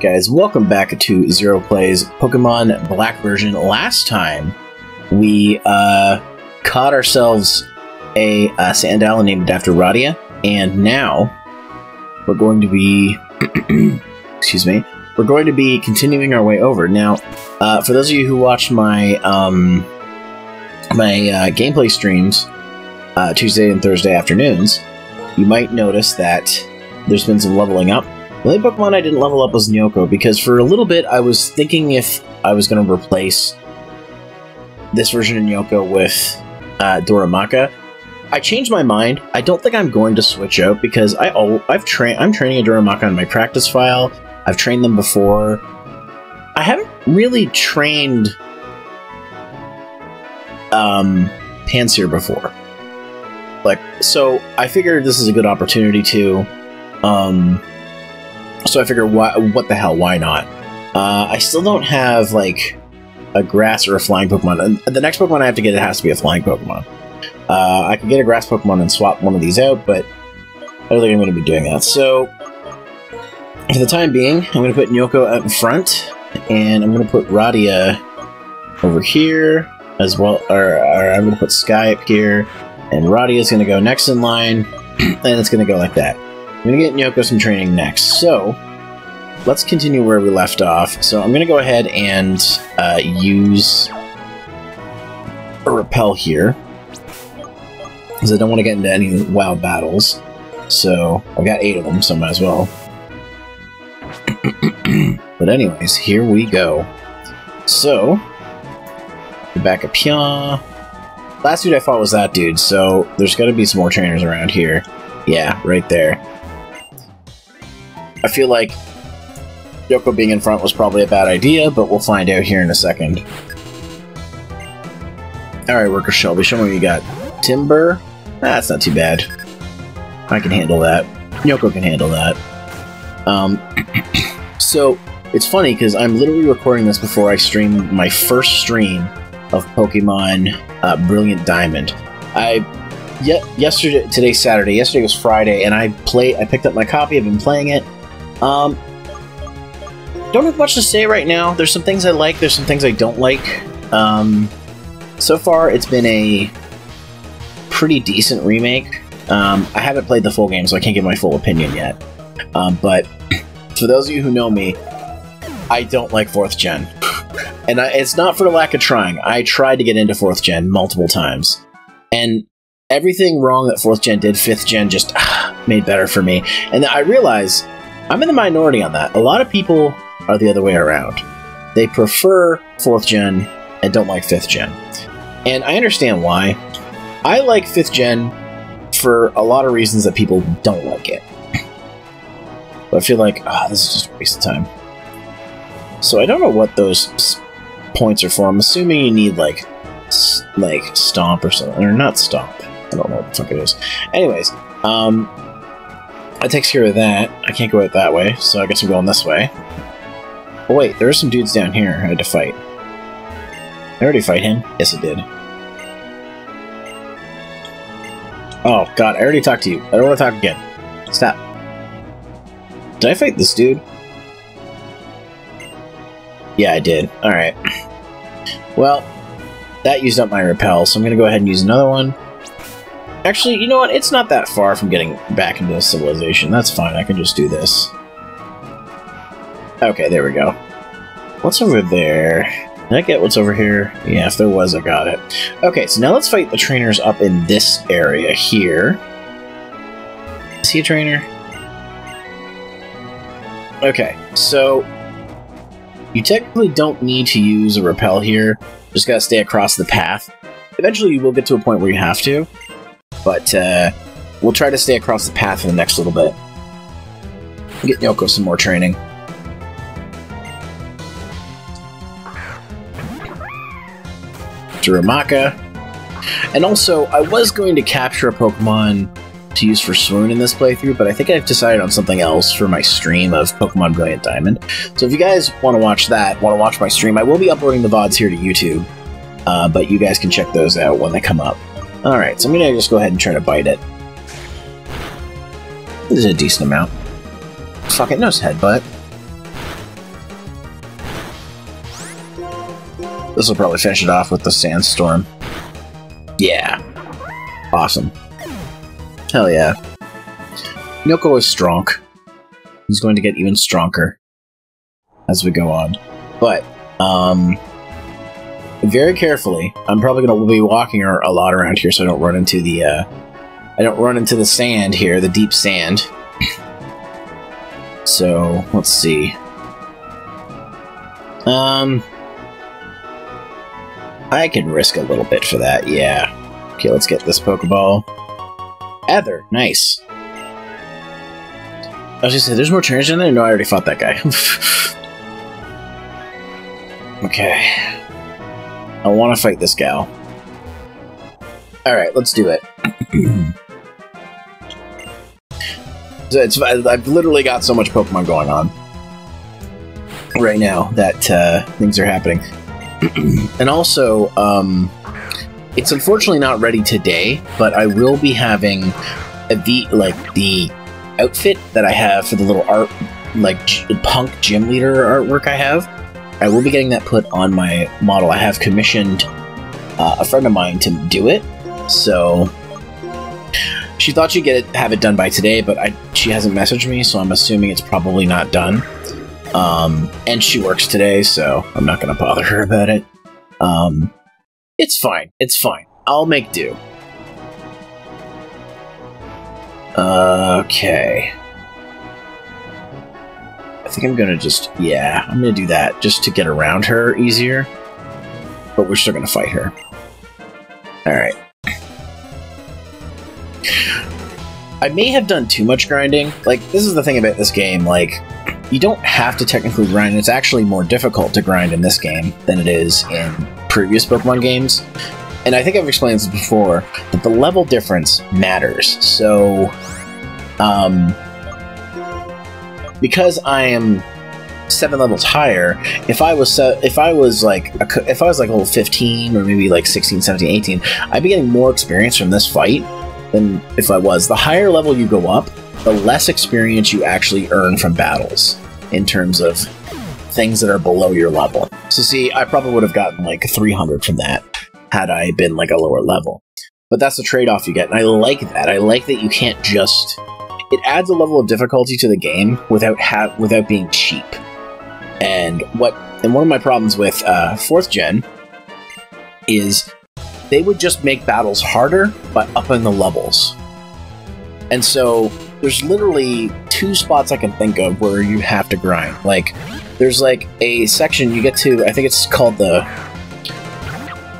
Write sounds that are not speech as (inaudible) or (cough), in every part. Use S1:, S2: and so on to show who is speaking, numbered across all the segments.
S1: Guys, welcome back to Zero Plays Pokemon Black version. Last time, we uh, caught ourselves a uh, Sandala named after Radia, and now we're going to be... (clears throat) excuse me. We're going to be continuing our way over. Now, uh, for those of you who watched my um, my uh, gameplay streams uh, Tuesday and Thursday afternoons, you might notice that there's been some leveling up. The only Pokemon I didn't level up was Nyoko, because for a little bit I was thinking if I was going to replace this version of Nyoko with uh, Darumaka. I changed my mind. I don't think I'm going to switch out because I I've trained I'm training a Darumaka on my practice file. I've trained them before. I haven't really trained um, Pansear before. Like, so I figured this is a good opportunity to um, so I figured, why, what the hell, why not? Uh, I still don't have, like, a grass or a flying Pokemon. The next Pokemon I have to get, it has to be a flying Pokemon. Uh, I can get a grass Pokemon and swap one of these out, but I don't think I'm going to be doing that. So, for the time being, I'm going to put Nyoko out in front, and I'm going to put Radia over here, as well, or, or I'm going to put Sky up here, and Radia is going to go next in line, (clears throat) and it's going to go like that. I'm going to get Nyoko some training next. So, let's continue where we left off. So I'm going to go ahead and uh, use a repel here. Because I don't want to get into any wild battles. So, I've got eight of them, so I might as well. (clears throat) but anyways, here we go. So, back up here. Last dude I fought was that dude, so there's got to be some more trainers around here. Yeah, right there. I feel like Yoko being in front was probably a bad idea, but we'll find out here in a second. Alright, Worker Shelby, show me what you got. Timburr? That's not too bad. I can handle that. Yoko can handle that. Um, (clears throat) so, it's funny, because I'm literally recording this before I stream my first stream of Pokemon uh, Brilliant Diamond. I yet yesterday today's Saturday. Yesterday was Friday, and I play. I picked up my copy. I've been playing it. Um, don't have much to say right now. There's some things I like, there's some things I don't like. Um, so far, it's been a pretty decent remake. Um, I haven't played the full game, so I can't give my full opinion yet. Um, but (clears throat) for those of you who know me, I don't like 4th gen. And I, it's not for the lack of trying. I tried to get into 4th gen multiple times. And everything wrong that 4th gen did, 5th gen just ah, made better for me. And I realize I'm in the minority on that. A lot of people are the other way around. They prefer 4th gen and don't like 5th gen. And I understand why. I like 5th gen for a lot of reasons that people don't like it. But I feel like, ah, oh, this is just a waste of time. So I don't know what those points are for. I'm assuming you need, like, like, stomp or something. Or not stomp. I don't know what the fuck it is. Anyways, um, that takes care of that. I can't go out that way, so I guess I'm going this way. Oh wait, there are some dudes down here I had to fight. I already fight him? Yes, I did. Oh, God, I already talked to you. I don't want to talk again. Stop. Did I fight this dude? Yeah, I did. Alright. Well, that used up my repel, so I'm going to go ahead and use another one. Actually, you know what? It's not that far from getting back into civilization. That's fine. I can just do this. Okay, there we go. What's over there? Did I get what's over here? Yeah, if there was, I got it. Okay, so now let's fight the trainers up in this area here. Is he a trainer? Okay, so you technically don't need to use a repel here. Just gotta stay across the path. Eventually you will get to a point where you have to, but uh, we'll try to stay across the path for the next little bit. Get Yoko some more training. Ramaka. And also, I was going to capture a Pokemon to use for Swoon in this playthrough, but I think I've decided on something else for my stream of Pokemon Brilliant Diamond. So if you guys want to watch that, want to watch my stream, I will be uploading the VODs here to YouTube, uh, but you guys can check those out when they come up. Alright, so I'm gonna just go ahead and try to bite it. This is a decent amount. Fuck it, no headbutt. This will probably finish it off with the sandstorm. Yeah. Awesome. Hell yeah. Yoko is strong. He's going to get even stronger as we go on. But, um, very carefully, I'm probably going to be walking a lot around here so I don't run into the, uh, I don't run into the sand here, the deep sand. (laughs) so, let's see. Um, I can risk a little bit for that, yeah. Okay, let's get this Pokeball. Ether, nice. I was gonna say, there's more trainers in there? No, I already fought that guy. (laughs) okay. I want to fight this gal. Alright, let's do it. so it's, I've literally got so much Pokemon going on right now that uh, things are happening. and also, um, it's unfortunately not ready today, but I will be having the like the outfit that I have for the little art, like punk gym leader artwork I have. I will be getting that put on my model. I have commissioned uh, a friend of mine to do it, so she thought she'd get it, have it done by today, but I, she hasn't messaged me, so I'm assuming it's probably not done. Um, and she works today, so I'm not going to bother her about it. Um, it's fine. It's fine. I'll make do. Okay. I think I'm gonna just, yeah, I'm gonna do that just to get around her easier. But we're still gonna fight her. Alright. I may have done too much grinding. Like, this is the thing about this game, like, you don't have to technically grind. It's actually more difficult to grind in this game than it is in previous Pokemon games. And I think I've explained this before, that the level difference matters. So, um, because I am seven levels higher, if I was if I was like if I was like level 15 or maybe like 16, 17, 18, I'd be getting more experience from this fight than if I was. The higher level you go up, the less experience you actually earn from battles in terms of things that are below your level. So see, I probably would have gotten like 300 from that had I been like a lower level. But that's the trade-off you get, and I like that. I like that you can't just... It adds a level of difficulty to the game without ha without being cheap. And what and one of my problems with uh, fourth gen is they would just make battles harder by upping the levels. And so there's literally two spots I can think of where you have to grind. Like there's like a section you get to, I think it's called the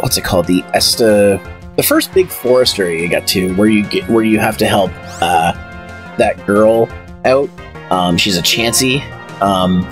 S1: what's it called? The Esta the first big forest area you get to where you get where you have to help uh, that girl out. Um, she's a Chansey. Um,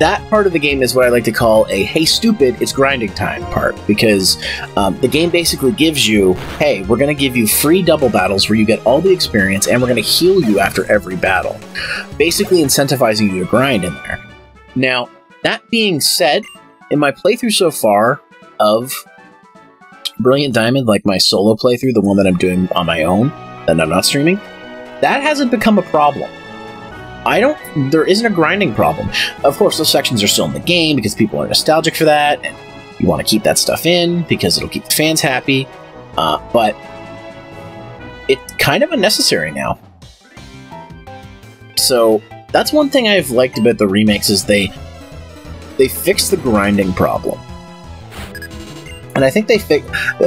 S1: that part of the game is what I like to call a "Hey, stupid, it's grinding time" part because um, the game basically gives you, "Hey, we're going to give you free double battles where you get all the experience, and we're going to heal you after every battle," basically incentivizing you to grind in there. Now, that being said, in my playthrough so far of Brilliant Diamond, like my solo playthrough, the one that I'm doing on my own, that I'm not streaming, that hasn't become a problem. I don't. There isn't a grinding problem. Of course, those sections are still in the game because people are nostalgic for that, and you want to keep that stuff in because it'll keep the fans happy. Uh, but it's kind of unnecessary now. So that's one thing I've liked about the remakes is they they fix the grinding problem. And I think they fix.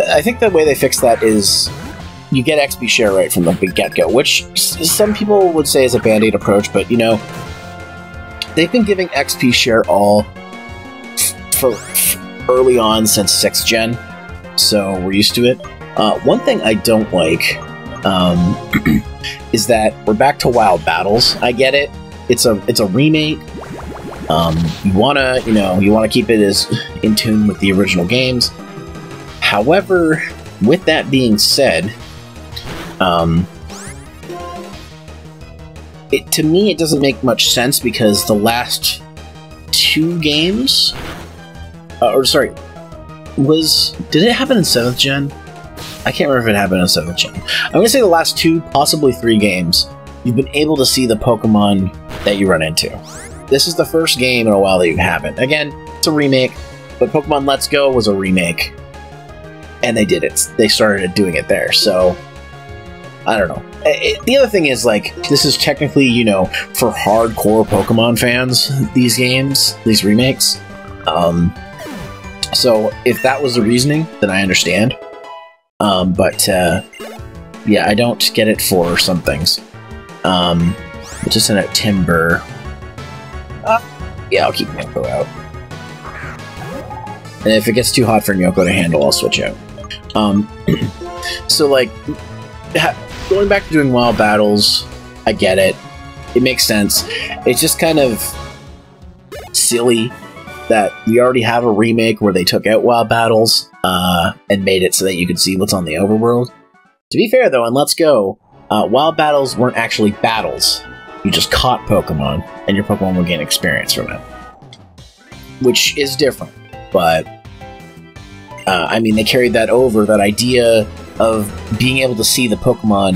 S1: I think the way they fix that is you get XP share right from the get go, which some people would say is a band aid approach, but you know, they've been giving XP share all for early on since 6th gen, so we're used to it. Uh, one thing I don't like um, (clears throat) is that we're back to wild battles. I get it; it's a it's a remake. Um, you wanna you know you wanna keep it as in tune with the original games. However, with that being said, um, it to me it doesn't make much sense because the last two games, uh, or sorry, was did it happen in seventh gen? I can't remember if it happened in seventh gen. I'm gonna say the last two, possibly three games, you've been able to see the Pokemon that you run into. This is the first game in a while that you haven't. Again, it's a remake, but Pokemon Let's Go was a remake, and they did it. They started doing it there. So I don't know. It, the other thing is like this is technically you know for hardcore Pokemon fans these games these remakes. Um, so if that was the reasoning, then I understand. Um, but uh, yeah, I don't get it for some things. Um, just send out Timburr. Uh, yeah, I'll keep Nyoko out. And if it gets too hot for Nyoko to handle, I'll switch out. Um, (clears throat) so like, going back to doing wild battles, I get it. It makes sense. It's just kind of silly that we already have a remake where they took out wild battles uh, and made it so that you could see what's on the overworld. To be fair, though, and let's go, uh, wild battles weren't actually battles. You just caught Pokemon, and your Pokemon will gain experience from it. Which is different, but uh, I mean, they carried that over, that idea of being able to see the Pokemon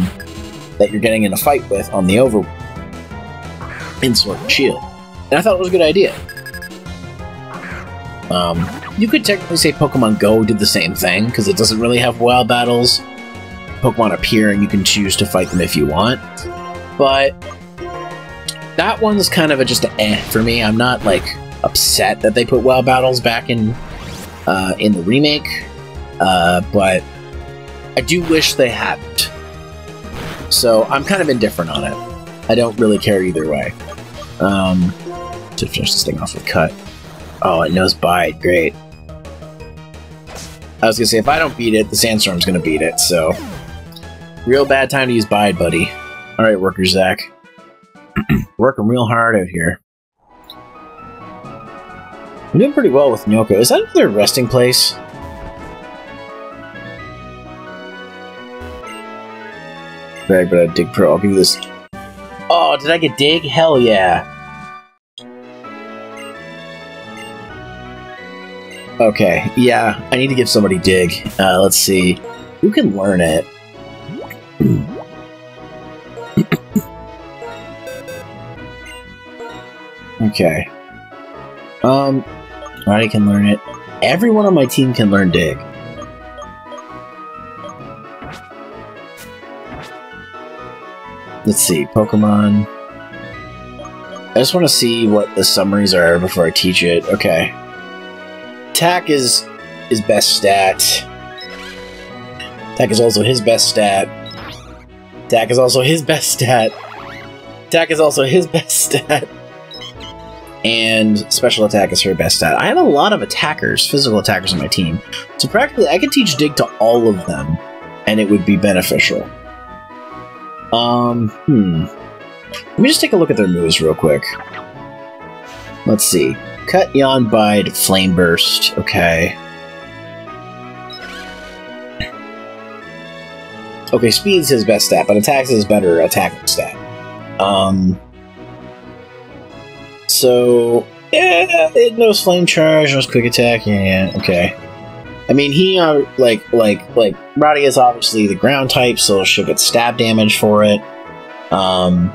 S1: that you're getting in a fight with on the over in Sword and Shield. And I thought it was a good idea. Um, you could technically say Pokemon Go did the same thing, because it doesn't really have wild battles. Pokemon appear and you can choose to fight them if you want. But that one's kind of a, just a eh for me. I'm not, like, upset that they put wild battles back in uh, in the remake, uh, but I do wish they hadn't. So I'm kind of indifferent on it. I don't really care either way. Um, to finish this thing off with cut. Oh, it knows bite. Great. I was gonna say, if I don't beat it, the Sandstorm's gonna beat it, so... Real bad time to use bide, buddy. Alright, worker Zach. (clears throat) Working real hard out here. I'm doing pretty well with Nyoko. Is that their resting place? Bag, but I dig pro. I'll give you this. Oh, did I get dig? Hell yeah. Okay, yeah, I need to give somebody dig. Uh, let's see. Who can learn it? (clears throat) okay. Um, I can learn it. Everyone on my team can learn dig. Let's see, Pokemon. I just want to see what the summaries are before I teach it. Okay. Tack is his best stat. Tack is also his best stat. Tack is also his best stat. Tack is also his best (laughs) stat. And special attack is her best stat. I have a lot of attackers, physical attackers on my team. So practically I could teach Dig to all of them, and it would be beneficial. Um, hmm. Let me just take a look at their moves real quick. Let's see. Cut, Yawn, Bide, Flame Burst. Okay. Okay, Speed's his best stat, but Attacks is better attack stat. Um. So, yeah, it knows Flame Charge, knows Quick Attack, yeah, okay. I mean, he uh, like like like Roddy is obviously the ground type, so she'll get stab damage for it. Um,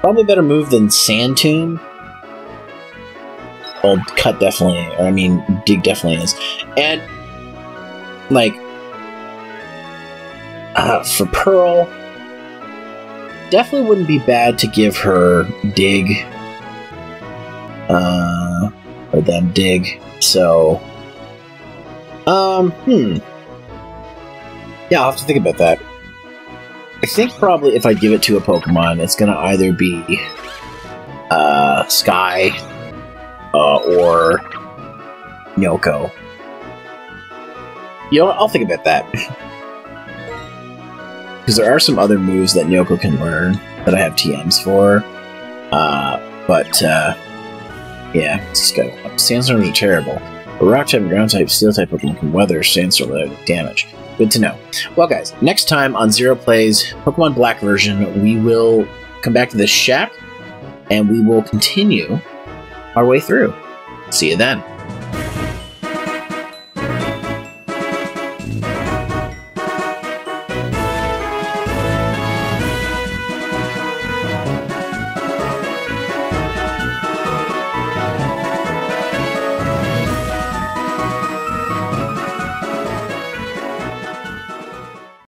S1: probably better move than Sand Tomb. Well, cut definitely. Or, I mean, dig definitely is, and like uh, for Pearl, definitely wouldn't be bad to give her dig. Uh, or them dig. So um, hmm. Yeah, I'll have to think about that. I think probably if I give it to a Pokemon, it's gonna either be uh, Sky uh, or Nyoko. You know, I'll think about that. (laughs) Because there are some other moves that Nyoko can learn that I have TMs for. Uh, but, uh, yeah, it's just got, Sandstorms are terrible. A rock type ground type steel type Pokemon can weather sandstorm without damage. Good to know. Well, guys, next time on Zero Plays Pokemon Black version, we will come back to this shack and we will continue our way through. See you then.